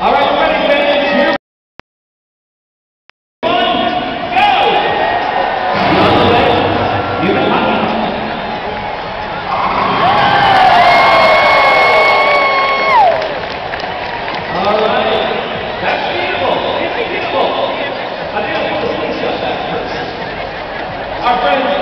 All right. Avante!